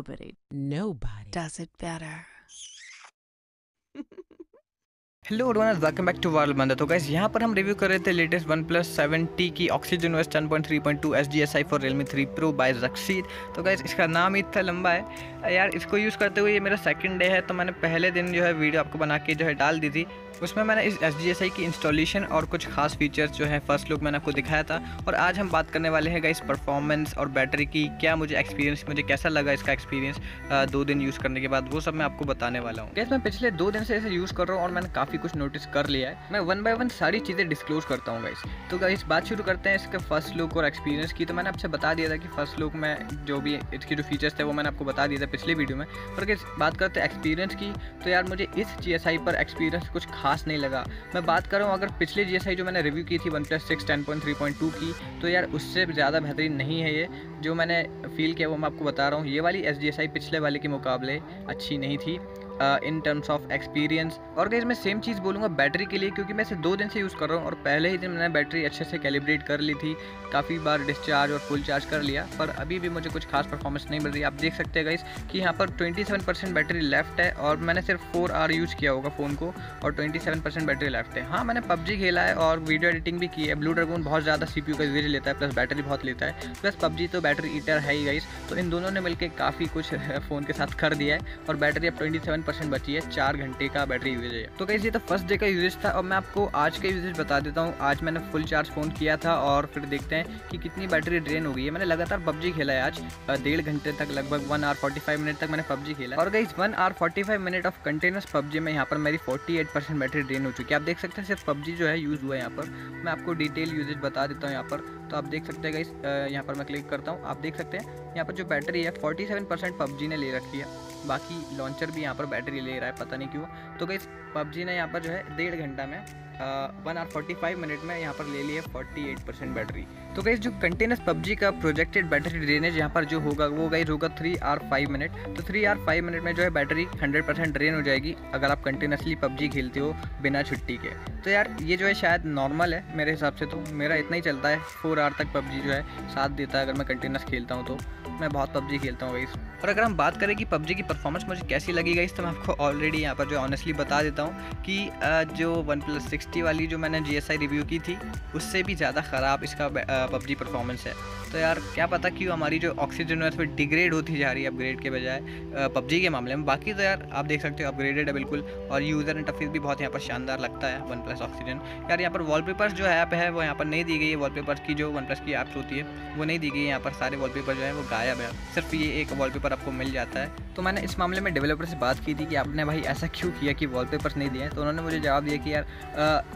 Nobody Nobody. does it better. Hello everyone welcome back to world बंदा तो guys यहाँ पर हम रिव्यू कर रहे थे latest one plus seven T की oxygen OS ten point three point two S G S I for Realme three pro by रक्सीद तो गाइस इसका नाम ही इतना लंबा है। यार, इसको यूज़ करते हुए ये मेरा सेकंड डे है तो मैंने पहले दिन जो है वीडियो आपको बना के जो है डाल दी थी। उसमें मैंने इस एस जी एस आई की इंस्टॉलेशन और कुछ खास फीचर्स जो है फ़र्स्ट लुक मैंने आपको दिखाया था। और आज हम बात करने वाले हैं गाइस परफॉर्मेंस और बैटरी की, क्या मुझे एक्सपीरियंस मुझे कैसा लगा इसका एक्सपीरियंस दो दिन यूज़ करने के बाद, वो सब मैं आपको बताने वाला हूँ। गैस मैं पिछले दो दिन से इसे यूज़ कर रहा हूँ और मैंने काफ़ी कुछ नोटिस कर लिया है। मैं वन बाय वन सारी चीज़ें डिस्क्लोज करता हूँ गाइस तो गाइस बात शुरू करते हैं इसके फ़र्स्ट लुक और एक्सपीरियंस की। तो मैंने आपसे बता दिया था कि फ़र्स्ट लुक में जो भी इसके जो फीचर्स थे, वो मैंने आपको बता दिया था पिछले वीडियो में। पर अगर बात करते हैं एक्सपीरियंस की। तो यार, मुझे इस जीएसआई पर एक्सपीरियंस कुछ खास नहीं लगा। मैं बात कर रहा हूँ, अगर पिछले जी जो मैंने रिव्यू की थी one plus six ten point three point two की तो यार, उससे ज़्यादा बेहतरीन नहीं है ये। जो मैंने फील किया, वो मैं आपको बता रहा हूँ, ये वाली एस पिछले वाले के मुकाबले अच्छी नहीं थी। इन टर्म्स ऑफ़ एक्सपीरियंस और गैस मैं सेम चीज़ बोलूँगा बैटरी के लिए, क्योंकि मैं इसे दो दिन से यूज़ कर रहा हूँ और पहले ही दिन मैंने बैटरी अच्छे से कैलिब्रेट कर ली थी। काफ़ी बार डिस्चार्ज और फुल चार्ज कर लिया, पर अभी भी मुझे कुछ खास परफॉर्मेंस नहीं मिल रही। आप देख सकते हैं गाइस कि यहाँ पर 27 परसेंट बैटरी लेफ़्ट है और मैंने सिर्फ़ फोर आवर यूज़ किया होगा फ़ोन को और 27 परसेंट बैटरी लेफ़्ट है। हाँ मैंने पबजी खेला है और वीडियो एडिटिंग भी की है। ब्लू ड्रैगन बहुत ज़्यादा सी का यूज़ लेता है प्लस बैटरी बहुत लेता है। प्लस पबजी तो बैटरी ईटर है ही गाइस तो इन दोनों ने मिलकर काफ़ी कुछ फ़ोन के साथ कर दिया है और बैटरी अब ट्वेंटी बची है, चार घंटे का बैटरी यूजेज है। तो कैसे ये तो फ़र्स्ट डे का यूजेज था और मैं आपको आज का यूजेज बता देता हूँ। आज मैंने फुल चार्ज फ़ोन किया था और फिर देखते हैं कि कितनी बैटरी ड्रेन हो गई है। मैंने लगातार पबजी खेला है आज डेढ़ घंटे तक, लगभग one hour forty five minute तक मैंने पबजी खेला और गई one hour forty five minute of continuous PUBG में यहाँ पर मेरी forty eight percent battery drain हो चुकी है। आप देख सकते हैं सिर्फ़ पबजी जो है यूज़ हुआ है यहाँ पर। मैं आपको डिटेल यूजेज बता देता हूँ यहाँ पर। तो आप देख सकते हैं गाइस यहाँ पर मैं क्लिक करता हूँ। आप देख सकते हैं, यहाँ पर जो बैटरी है फोर्टी सेवन परसेंट पबजी ने ले रखी है। बाकी लॉन्चर भी यहाँ पर बैटरी ले रहा है, पता नहीं क्यों। तो गई पबजी ने यहाँ पर जो है डेढ़ घंटा में one hour forty five minute में यहाँ पर ले लिए फोर्टी एट परसेंट बैटरी तो गई जो कंटिन्यूस पबजी का प्रोजेक्टेड बैटरी ड्रेनेज यहाँ पर जो होगा, वो गई होगा थ्री आर फाइव मिनट तो थ्री आर फाइव मिनट में जो है बैटरी हंड्रेड परसेंट ड्रेन हो जाएगी अगर आप कंटिन्यूसली पबजी खेलते हो बिना छुट्टी के। तो यार, ये जो है शायद नॉर्मल है मेरे हिसाब से तो मेरा इतना ही चलता है फोर आवर तक पबजी जो है साथ देता है अगर मैं कंटिन्यूस खेलता हूँ तो। मैं बहुत पबजी खेलता हूँ इस और अगर हम बात करें कि पबजी की परफॉर्मेंस मुझे कैसी लगी गई तो मैं आपको ऑलरेडी यहाँ पर जो ऑनेस्टली बता देता हूँ कि जो वन प्लस सिक्सटी वाली जो मैंने GSI रिव्यू की थी, उससे भी ज़्यादा ख़राब इसका पबजी परफॉर्मेंस है। तो यार, क्या पता क्यों हमारी जो ऑक्सीजन है डिग्रेड होती जा रही है अपग्रेड के बजाय पबजी के मामले में। बाकी तो यार, आप देख सकते हो अपग्रेडेड है बिल्कुल, और यूज़र इंटरफेस भी बहुत यहाँ पर शानदार लगता है वन प्लस ऑक्सीजन यार, यहाँ पर वॉलपेपर्स जो ऐप है, वो यहाँ पर नहीं दी गई है। वॉलपेपर्स की जो वन प्लस की ऐप्स होती है, वो नहीं दी गई है। यहाँ पर सारे वॉलपेपर जो है, वो गायब है सिर्फ़ ये एक वॉलपेपर आपको मिल जाता है। तो मैंने इस मामले में डेवलपर से बात की थी कि आपने भाई ऐसा क्यों किया कि वॉलपेपर्स नहीं दिए तो उन्होंने मुझे जवाब दिया कि यार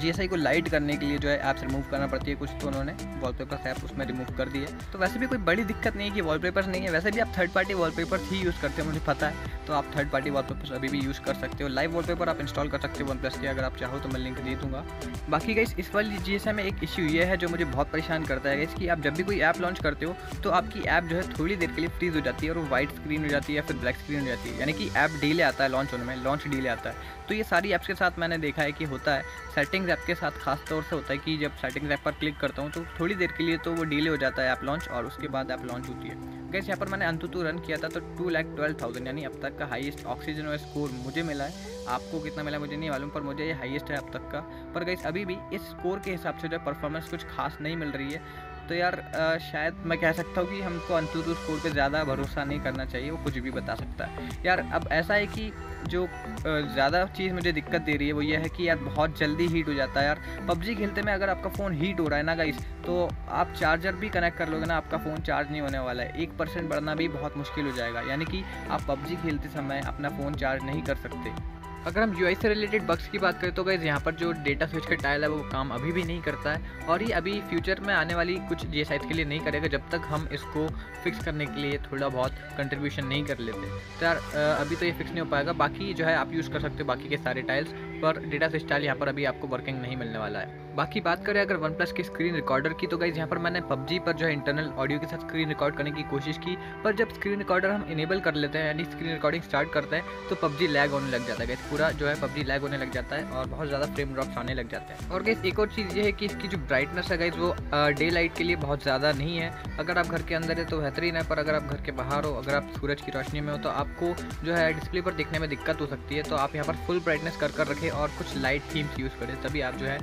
जी को लाइट करने के लिए जो है ऐप्स रिमूव करना पड़ती है कुछ तो उन्होंने वॉलपेपर्स ऐप उसमें रिमूव कर दिए। तो वैसे भी कोई बड़ी दिक्कत नहीं है कि वॉलपेपर्स नहीं है। वैसे भी आप थर्ड पार्टी वॉलपेपर ही यूज़ करते हैं, मुझे पता है। तो आप थर्ड पार्टी वॉलपेपर्स अभी भी यूज़ कर सकते हो। लाइव वॉलपेपर आप इंस्टॉल कर सकते हो वन प्लस के, अगर आप चाहो तो मैं लिंक दे दूँगा। बाकी गई इस वाली जी में एक इशू ये है जो मुझे बहुत परेशान करता है कि आप जब भी कोई ऐप लॉन्च करते हो तो आपकी ऐप जो है थोड़ी देर के लिए फ्रीज हो जाती है और वो व्हाइट स्क्रीन हो जाती है या फिर ब्लैक स्क्रीन हो जाती है। यानी कि ऐप डीले आता है लॉन्च होने में लॉन्च डीले आता है। तो ये सारी ऐप्स के साथ मैंने देखा है कि होता है। सेटिंग्स ऐप के साथ खास तौर से होता है कि जब सेटिंग्स ऐप पर क्लिक करता हूँ तो थोड़ी देर के लिए तो वो डीले हो जाता है ऐप लॉन्च और उसके बाद ऐप लॉन्च होती है। गैस यहाँ पर मैंने अंतुतु रन किया था तो टू लैख ट्वेल्व थाउज़ेंड यानी अब तक का हाईएस्ट ऑक्सीजन और स्कोर मुझे मिला है। आपको कितना मिला मुझे नहीं मालूम, पर मुझे ये हाईएस्ट है अब तक का। पर गैस अभी भी इस स्कोर के हिसाब से जो परफॉर्मेंस कुछ खास नहीं मिल रही है। तो यार आ, शायद मैं कह सकता हूँ कि हमको अंतुतु स्कोर पे ज़्यादा भरोसा नहीं करना चाहिए वो कुछ भी बता सकता है। यार अब ऐसा है कि जो ज़्यादा चीज़ मुझे दिक्कत दे रही है वो ये है कि यार बहुत जल्दी हीट हो जाता है यार। पबजी खेलते में अगर आपका फ़ोन हीट हो रहा है ना गाइस तो आप चार्जर भी कनेक्ट कर लोगे ना आपका फ़ोन चार्ज नहीं होने वाला है। एक परसेंट बढ़ना भी बहुत मुश्किल हो जाएगा। यानी कि आप पबजी खेलते समय अपना फ़ोन चार्ज नहीं कर सकते। अगर हम यू से रिलेटेड बग्स की बात करें तो गैस यहाँ पर जो डेटा स्विच का टाइल है, वो काम अभी भी नहीं करता है और ये अभी फ्यूचर में आने वाली कुछ जी के लिए नहीं करेगा जब तक हम इसको फिक्स करने के लिए थोड़ा बहुत कंट्रीब्यूशन नहीं कर लेते। तो यार अभी तो ये फिक्स नहीं हो पाएगा। बाकी जो है, आप यूज़ कर सकते हो बाकी के सारे टाइल्स पर डेटा स्टाइल यहाँ पर अभी आपको वर्किंग नहीं मिलने वाला है। बाकी बात करें अगर वन प्लस की स्क्रीन रिकॉर्डर की तो गाइज़ यहाँ पर मैंने पबजी पर जो है इंटरनल ऑडियो के साथ स्क्रीन रिकॉर्ड करने की कोशिश की, पर जब स्क्रीन रिकॉर्डर हम इनेबल कर लेते हैं, यानी स्क्रीन रिकॉर्डिंग स्टार्ट करते हैं तो पबजी लैग होने लग जाता है पूरा जो है पबजी लैग होने लग जाता है और बहुत ज़्यादा फ्रेम ड्रॉप्स आने लग जाते हैं। और गैस एक और चीज़ ये है कि इसकी जो ब्राइटनेस है गाइज़ वो डे लाइट के लिए बहुत ज़्यादा नहीं है। अगर आप घर के अंदर है तो बेहतरीन है, पर अगर आप घर के बाहर हो, अगर आप सूरज की रोशनी में हो तो आपको जो है डिस्प्ले पर देखने में दिक्कत हो सकती है। तो आप यहाँ पर फुल ब्राइटनेस कर कर रखें और कुछ लाइट थीम्स यूज़ करें, तभी आप जो है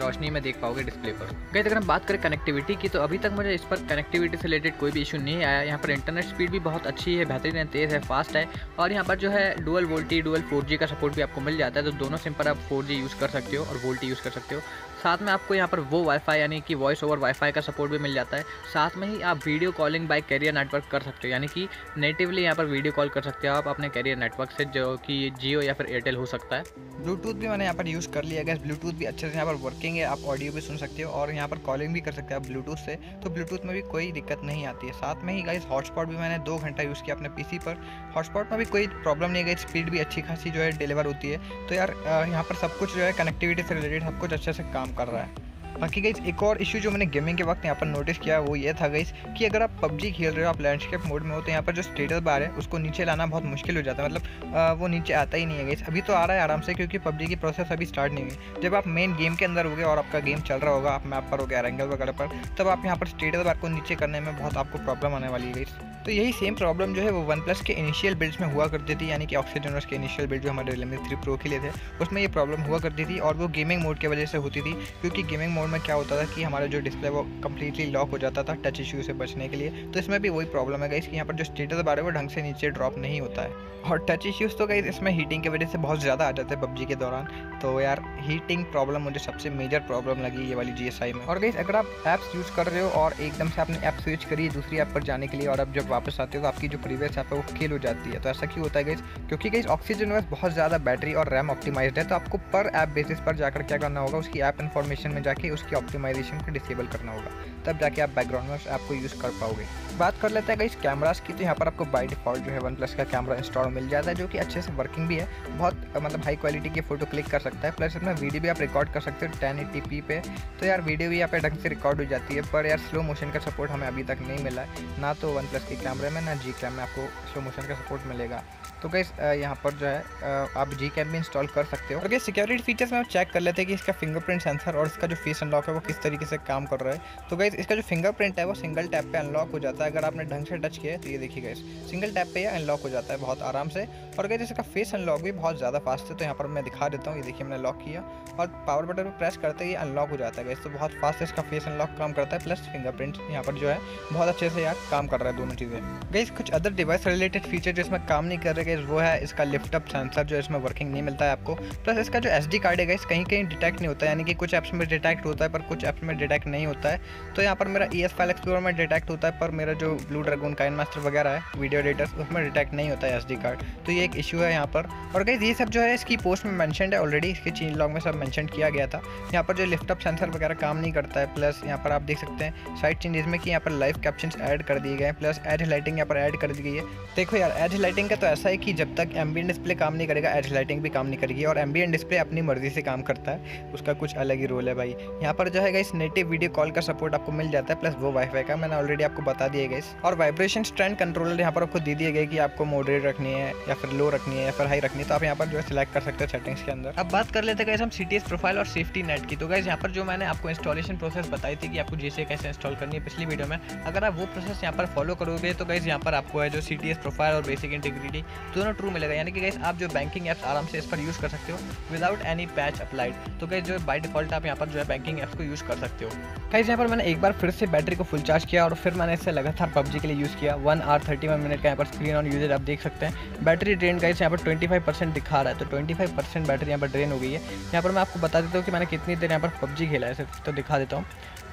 रोशनी में देख पाओगे डिस्प्ले पर। गई अगर हम बात करें कनेक्टिविटी की तो अभी तक मुझे इस पर कनेक्टिविटी से रिलेटेड कोई भी इशू नहीं आया यहाँ पर इंटरनेट स्पीड भी बहुत अच्छी है, बेहतरीन है, तेज़ है फास्ट है और यहाँ पर जो है डुअल वोल्टी डुअल फोर का सपोर्ट भी आपको मिल जाता है। तो दोनों सिम पर आप फोर यूज़ कर सकते हो और वोल्टी यूज़ कर सकते हो। साथ में आपको यहाँ पर वो वाईफाई यानी कि वॉइस ओवर वाईफाई का सपोर्ट भी मिल जाता है। साथ में ही आप video calling by carrier network कर सकते हो, यानी कि नेटिवली यहाँ पर वीडियो कॉल कर सकते हो आप अपने कैरियर नेटवर्क से, जो कि जियो या फिर एयरटेल हो सकता है। ब्लूटूथ भी मैंने यहाँ पर यूज़ कर लिया। गया ब्लूटूथ भी अच्छे से यहाँ पर वर्किंग है, आप ऑडियो भी सुन सकते हो और यहाँ पर कॉलिंग भी कर सकते हो आप ब्लूटूथ से तो ब्लूटूथ में भी कोई दिक्कत नहीं आती है। साथ में ही गाइज़ हॉटस्पॉट भी मैंने दो घंटा यूज़ किया अपने पीसी पर। हॉटस्पॉट में भी कोई प्रॉब्लम नहीं है स्पीड भी अच्छी खासी जो है डिलीवर होती है। तो यार यहाँ पर सब कुछ जो है कनेक्टिविटी से रिलेटेड सब कुछ अच्छे से काम कर रहा है। बाकी गई एक और इशू जो मैंने गेमिंग के वक्त यहाँ पर नोटिस किया वो ये था गई कि अगर आप पबजी खेल रहे हो आप लैंडस्केप मोड में हो तो यहाँ पर जो स्टेटस बार है उसको नीचे लाना बहुत मुश्किल हो जाता है। मतलब आ, वो नीचे आता ही नहीं है गई अभी तो आ रहा है आराम से क्योंकि पबजी की प्रोसेस अभी स्टार्ट नहीं हुई। जब आप मेन गेम के अंदर हो और आपका गेम चल रहा होगा आप मैप पर हो गया एंगल वगैरह पर तब आप यहाँ पर स्टेटस बार को नीचे करने में बहुत आपको प्रॉब्लम आने वाली है गई तो यही सेम प्रॉब्लम जो है वो वन प्लस के इनिशियल बिल्ड्स में हुआ करती थी, यानी कि ऑक्सीजन के इनिशियल बिल्ड जो हमारे रियलमी थ्री प्रो के लिए थे, उसमें ये प्रॉब्लम हुआ करती थी और वो गेमिंग मोड की वजह से होती थी, क्योंकि गेमिंग मोड में क्या होता था कि हमारा जो डिस्प्ले वो कम्प्लीटली लॉक हो जाता था टच इशू से बचने के लिए तो इसमें भी वही प्रॉब्लम है गई इसकी यहाँ पर जो स्टेटस बार है वो ढंग से नीचे ड्रॉप नहीं होता है। और टच इश्यूज़ तो गई इसमें हीटिंग की वजह से बहुत ज़्यादा आ जाते हैं पबजी के दौरान तो यार हीटिंग प्रॉब्लम मुझे सबसे मेजर प्रॉब्लम लगी ये वाली GSI में। और गई अगर आप ऐप्स यूज़ कर रहे हो और एकदम से आपने ऐप स्विच करी दूसरी ऐप पर जाने के लिए और अब जब वापस आते हो तो आपकी जो प्रीवियस ऐप है वो खेल हो जाती है। तो ऐसा क्यों होता है गई क्योंकि गई ऑक्सीजन में बहुत ज़्यादा बैटरी और रैम ऑप्टिमाइज है तो आपको पर ऐप बेसिस पर जाकर क्या करना होगा, उसकी ऐप इन्फॉर्मेशन में जाके उसकी ऑप्टिमाइजेशन को डिसेबल करना होगा। तब जाके आप बैकग्राउंड में उस ऐप को यूज़ कर पाओगे। बात कर लेते हैं इस कैमरास की। तो यहाँ पर आपको बाई डिफ़ॉल्ट जो है वन प्लस का कैमरा इंस्टॉल मिल जाता है, जो कि अच्छे से वर्किंग भी है। बहुत मतलब हाई क्वालिटी की फ़ोटो क्लिक कर सकता है। प्लस अपना वीडियो भी आप रिकॉर्ड कर सकते हो टेन एटी पे। तो यार वीडियो भी यहाँ पे ढंग से रिकॉर्ड हो जाती है, पर यार स्लो मोशन का सपोर्ट हमें अभी तक नहीं मिला है। ना तो वन प्लस के कैमरे में, ना जी कैम में आपको स्लो मोशन का सपोर्ट मिलेगा। तो गैस यहाँ पर जो है आप जी कैम भी इंस्टॉल कर सकते हो। और गैस सिक्योरिटी फीचर्स में आप चेक कर लेते हैं कि इसका फिंगरप्रिंट सेंसर और इसका जो फेस अनलॉक है, वो किस तरीके से काम कर रहा है। तो गैस इसका जो फिंगरप्रिंट है, वो सिंगल टैप पे अनलॉक हो जाता है। अगर आपने ढंग से टच किया है तो ये देखिए गैस सिंगल टैप पे अनलॉक हो जाता है बहुत आराम से। और गैस इसका फेस अनलॉक भी बहुत ज़्यादा फास्ट है तो यहाँ पर मैं दिखा देता हूँ। ये देखिए, मैंने लॉक किया। और पावर बटन पर प्रेस करते ही अनलॉक हो जाता है गैस तो बहुत फास्ट इसका फेस अनलॉक काम करता है प्लस फिंगरप्रिंट यहाँ पर जो है, बहुत अच्छे से यार काम कर रहा है दोनों चीज़ें। गैस कुछ अदर डिवाइस रिलेटेड फीचर जो इसमें काम नहीं कर रहे गैस वो है इसका लिफ्ट अप सेंसर जो इसमें वर्किंग नहीं मिलता है आपको। प्लस इसका जो एसडी कार्ड है गाइस कहीं कहीं डिटेक्ट नहीं होता है। यानी कि कुछ ऐप्स में डिटेक्ट होता है, पर कुछ ऐप्स में डिटेक्ट नहीं होता है। तो यहाँ पर मेरा ई एस फ़ाइल एक्सप्लोर में डिटेक्ट होता है, पर मेरा जो ब्लू ड्रैगन काइन मास्टर वगैरह है वीडियो एडिटर्स उसमें डिटेक्ट नहीं होता है एस कार्ड तो ये एक इशू है यहाँ पर। और गाइज़ ये सब जो है, इसकी पोस्ट में मैंशन है ऑलरेडी इसके चीन लॉग में सब मैंशन किया गया था। यहाँ पर जो लिफ्ट अप सेंसर वगैरह काम नहीं करता है प्लस यहाँ पर आप देख सकते हैं साइड चेंजेस में कि यहाँ पर लाइव कैप्शन ऐड कर दिए गए हैं प्लस एड लाइटिंग यहाँ पर ऐड कर दी गई है। देखो यार एड लाइटिंग का तो ऐसा है कि जब तक एम्बियन डिस्प्ले काम नहीं करेगा एज लाइटिंग भी काम नहीं करेगी और एम्बियन डिस्प्ले अपनी मर्ज़ी से काम करता है, उसका कुछ अलग ही रोल है भाई। यहाँ पर जो है इस नेटिव वीडियो कॉल का सपोर्ट आपको मिल जाता है प्लस वो वाईफाई का, मैंने ऑलरेडी आपको बता दिया गया और वाइब्रेशन स्ट्रेंड कंट्रोलर यहाँ पर आपको दे दिए गए कि आपको मॉडरेट रखनी है, या फिर लो रखनी है, या फिर हाई रखनी है तो आप यहाँ पर जो है सिलेक्ट कर सकते हो सेटिंग्स के अंदर। अब बात कर लेते हैं हम सीटीएस प्रोफ़ाइल और सेफ्टी नेट की। तो गैस यहाँ पर जो मैंने आपको इंस्टॉलेशन प्रोसेस बताई थी कि आपको जैसे कैसे इंस्टॉल करनी है पिछली वीडियो में, अगर आप वो प्रोसेस यहाँ पर फॉलो करोगे तो गैस यहाँ पर आपको है जो सीटीएस प्रोफ़ाइल और बेसिक इंटीग्रिटी दोनों ट्रू मिलेगा। यानी कि गैस आप जो बैंकिंग ऐप्स आराम से इस पर यूज़ कर सकते हो विदाउट एनी पैच अप्लाइड तो गैस जो बाई डिफ़ॉल्ट आप यहाँ पर जो है बैंकिंग ऐप्स को यूज़ कर सकते हो। कहीं यहाँ पर मैंने एक बार फिर से बैटरी को फुल चार्ज किया और फिर मैंने इसे लगातार पबजी के लिए यूज़ किया one hour thirty one minute का यहाँ पर स्क्रीन ऑन यूज़र आप देख सकते हैं बैटरी ड्रेन का यहाँ पर ट्वेंटी फाइव परसेंट दिखा रहा है तो ट्वेंटी फाइव परसेंट बैटरी यहाँ पर ड्रेन हो गई है यहाँ पर मैं आपको बता देता हूँ कि मैंने कितनी देर यहाँ पर पबजी खेला है तो दिखा देता हूँ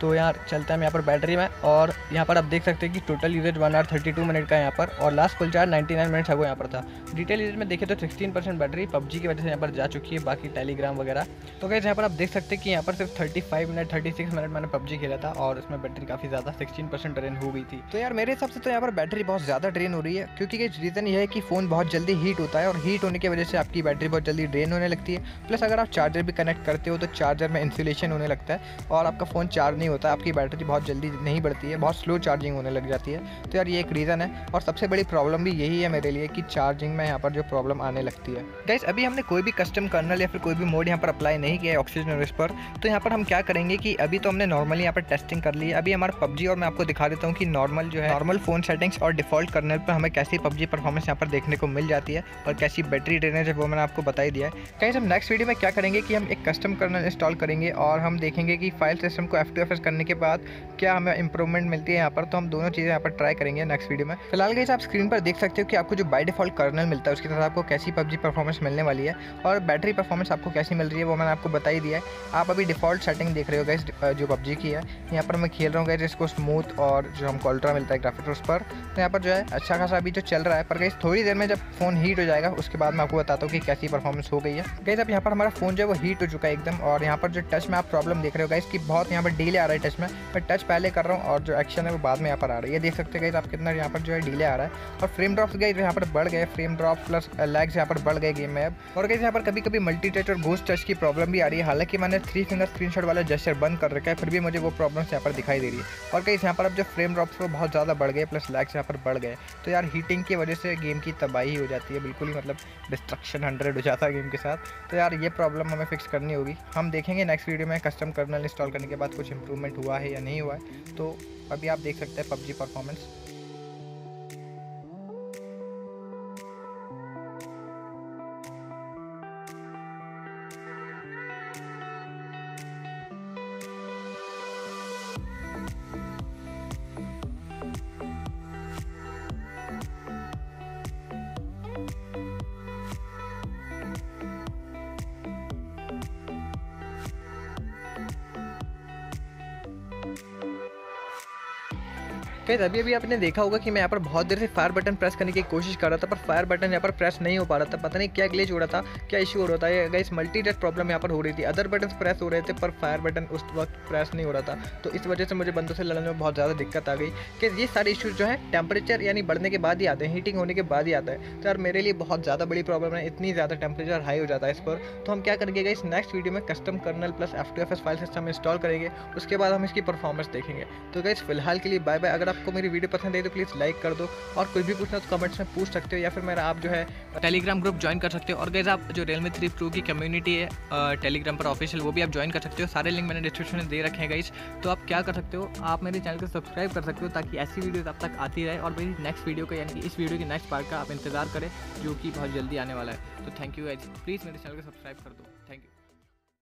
तो यार चलते हैं यहाँ पर बैटरी में और यहाँ पर आप देख सकते हैं कि total usage one hour thirty two minute का यहाँ पर और last full charge ninety nine minutes है वो यहाँ पर था डिटेल यूजेज में देखे तो सिक्सटीन परसेंट बैटरी पबजी की वजह से यहाँ पर जा चुकी है बाकी टेलीग्राम वगैरह तो कैसे यहाँ पर आप देख सकते हैं कि यहाँ पर सिर्फ़ thirty five minute thirty six minute मैंने पबजी खेला था और उसमें बैटरी काफ़ी ज़्यादा सिक्सटीन परसेंट ड्रेन हो गई थी। तो यार मेरे हिसाब से तो यहाँ पर बैटरी बहुत ज़्यादा ड्रेन हो रही है, क्योंकि रीज़न ये है कि फ़ोन बहुत जल्दी हीट होता है और हीट होने की वजह से आपकी बैटरी बहुत जल्दी ड्रेन होने लगती है। प्लस अगर आप चार्जर भी कनेक्ट करते हो तो चार्जर में इंसुलेशन होने लगता है और आपका फ़ोन चार्ज नहीं होता, आपकी बैटरी बहुत जल्दी नहीं बढ़ती है, बहुत स्लो चार्जिंग होने लग जाती है। तो यार ये एक रीज़न है और सबसे बड़ी प्रॉब्लम भी यही है मेरे लिए कि चार्जिंग में यहाँ पर जो प्रॉब्लम आने लगती है। गैस अभी हमने कोई भी कस्टम कर्नल या फिर कोई भी मोड यहाँ पर अप्लाई नहीं किया है ऑक्सीजन पर तो यहाँ पर हम क्या करेंगे कि अभी तो हमने नॉर्मली यहाँ पर टेस्टिंग कर ली है। अभी हमारा पबजी और मैं आपको दिखा देता हूँ कि नॉर्मल जो है नॉर्मल फ़ोन सेटिंग्स और डिफ़ॉल्ट कर्नल पर हमें कैसी पबजी परफॉर्मेंस यहाँ पर देखने को मिल जाती है और कैसी बैटरी ड्रेनेज है वो मैंने आपको बता ही दिया है। कहीं हम नेक्स्ट वीडियो में क्या करेंगे कि हम एक कस्टम कर्नल इंस्टॉल करेंगे और हम देखेंगे कि फ़ाइल सिस्टम को एफ़ करने के बाद क्या हमें इंप्रूवमेंट मिलती है यहाँ पर। तो हम दोनों चीज़ें यहाँ पर ट्राई करेंगे नेक्स्ट वीडियो में। फ़िलहाल गई आप स्क्रीन पर देख सकते हो कि आपको जो बाई डिफ़ॉल्ट कर्नल मिलता है, उसके साथ आपको कैसी पबजी परफॉर्मेंस मिलने वाली है और बैटरी परफॉर्मेंस आपको कैसी मिल रही है, वो मैंने आपको बता ही दिया है। आप अभी डिफ़ॉल्ट सेटिंग देख रहे हो गए जो पबजी की है यहाँ पर मैं खेल रहा हूँ गए जिसको स्मूथ और जो हम कॉल्ट्रा मिलता है ग्राफिक उस पर तो यहाँ पर जो है अच्छा खासा अभी जो चल रहा है पर गई थोड़ी देर में जब फ़ोन हीट हो जाएगा उसके बाद मैं आपको बताता हूँ कि कैसी परफॉर्मेंस हो गई है गई अब यहाँ पर हमारा फ़ोन जो है वो हीट हो चुका है एकदम और यहाँ पर जो टच में आप प्रॉब्लम देख रहे हो गाइस कि बहुत यहाँ पर डीले आ रहा है टच में मैं टच पहले कर रहा हूँ और जो एक्शन है वो बाद में यहाँ पर आ रहा है ये देख सकते हैं आप कितना यहाँ पर जो है डिले आ रहा है और फ्रेम ड्रॉप्स गए यहाँ पर बढ़ गए फ्रेम ड्रॉप प्लस लैग्स यहाँ पर बढ़ गए गेम में अब और गई यहाँ पर कभी कभी मल्टी टच और गोस्ट टच की प्रॉब्लम भी आ रही है हालाँकि मैंने थ्री फिंगर स्क्रीन वाला जेस्टर बंद कर रखा है फिर भी वो प्रॉब्लम्स यहाँ पर दिखाई दे रही है। और कहीं यहाँ पर अब जो फ्रेम ड्रॉप्स वो बहुत ज़्यादा बढ़ गए प्लस लैग्स यहाँ पर बढ़ गए तो यार हीटिंग की वजह से गेम की तबाही हो जाती है, बिल्कुल ही मतलब डिस्ट्रक्शन हंड्रेड हो जाता है गेम के साथ। तो यार ये प्रॉब्लम हमें फिक्स करनी होगी। हम देखेंगे नेक्स्ट वीडियो में कस्टम कर्नल इंस्टॉल करने के बाद कुछ इंप्रूवमेंट हुआ है या नहीं हुआ है। तो अभी आप देख सकते हैं पबजी परफॉर्मेंस कैसे अभी अभी आपने देखा होगा कि मैं यहाँ पर बहुत देर से फायर बटन प्रेस करने की कोशिश कर रहा था, पर फायर बटन यहाँ पर प्रेस नहीं हो पा रहा था। पता नहीं क्या ग्लेज हो रहा था, क्या इशू हो रहा था, या इस मल्टी टच प्रॉब्लम यहाँ पर हो रही थी। अदर बटन प्रेस हो रहे थे, पर फायर बटन उस वक्त प्रेस नहीं हो रहा था। तो इस वजह से मुझे बंदों से लड़ने में बहुत ज़्यादा दिक्कत आ गई कि ये सारे इशूज़ जो है टेम्परेचर यानी बढ़ने के बाद ही आते हैं हीटिंग होने के बाद ही आता है। तो यार मेरे लिए बहुत ज़्यादा बड़ी प्रॉब्लम है, इतनी ज़्यादा टेम्परेचर हाई हो जाता है इस पर। तो हम क्या करेंगे इस नेक्स्ट वीडियो में custom kernel plus F file system install करेंगे, उसके बाद हम इसकी परफॉर्मेंस देखेंगे। तो गई फ़िलहाल के लिए बाय बाय अगर आपको मेरी वीडियो पसंद आई तो प्लीज़ लाइक कर दो और कुछ भी पूछना तो कमेंट्स में पूछ सकते हो या फिर मेरा आप जो है टेलीग्राम ग्रुप ज्वाइन कर सकते हो। और गैस आप जो रियलमी थ्री प्रो की कम्युनिटी है टेलीग्राम पर ऑफिशियल वो भी आप ज्वाइन कर सकते हो। सारे लिंक मैंने डिस्क्रिप्शन में दे रखे हैं गाइस तो आप क्या कर सकते हो, आप मेरे चैनल को सब्सक्राइब कर सकते हो ताकि ऐसी वीडियो आप तक आती रहे और मेरी नेक्स्ट वीडियो का, यानी कि इस वीडियो के नेक्स्ट पार्ट का आप इंतज़ार करें, जो कि बहुत जल्दी आने वाला है। तो थैंक यू गाइज़ प्लीज़ मेरे चैनल को सब्सक्राइब कर दो।